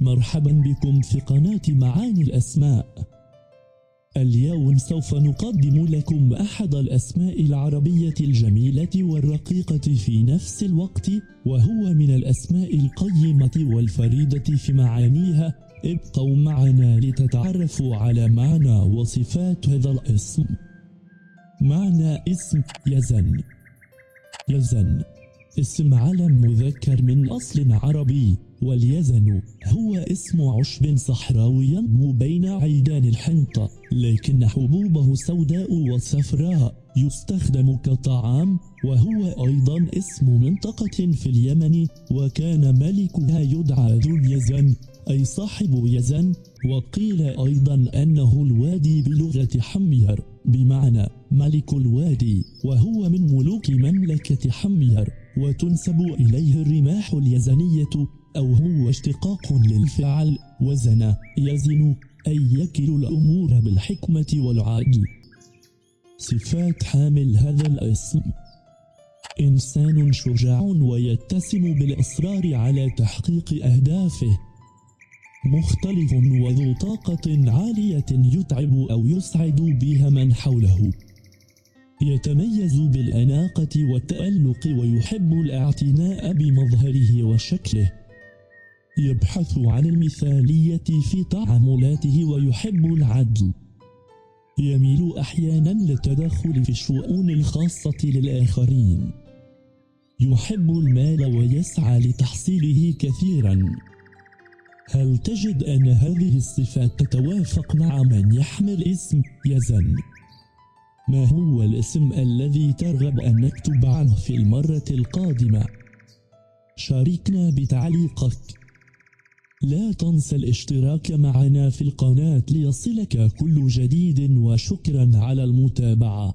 مرحبا بكم في قناة معاني الأسماء. اليوم سوف نقدم لكم أحد الأسماء العربية الجميلة والرقيقة في نفس الوقت وهو من الأسماء القيمة والفريدة في معانيها. ابقوا معنا لتتعرفوا على معنى وصفات هذا الاسم. معنى اسم يزن. يزن. اسم علم مذكر من أصل عربي واليزن هو اسم عشب صحراوي ينمو بين عيدان الحنطة لكن حبوبه سوداء وصفراء يستخدم كطعام وهو أيضا اسم منطقة في اليمن وكان ملكها يدعى ذو اليزن أي صاحب يزن وقيل أيضا أنه الوادي بلغة حمير بمعنى ملك الوادي وهو من ملوك مملكة حمير وتنسب إليه الرماح اليزنية أو هو اشتقاق للفعل وزن يزن أي يكل الأمور بالحكمة والعدل. صفات حامل هذا الاسم. إنسان شجاع ويتسم بالإصرار على تحقيق أهدافه. مختلف وذو طاقة عالية يتعب أو يسعد بها من حوله. يتميز بالأناقة والتألق ويحب الاعتناء بمظهره وشكله. يبحث عن المثالية في تعاملاته ويحب العدل. يميل أحيانا للتدخل في الشؤون الخاصة للآخرين. يحب المال ويسعى لتحصيله كثيرا. هل تجد أن هذه الصفات تتوافق مع من يحمل اسم يزن؟ ما هو الاسم الذي ترغب أن نكتب عنه في المرة القادمة؟ شاركنا بتعليقك لا تنسى الاشتراك معنا في القناة ليصلك كل جديد وشكرا على المتابعة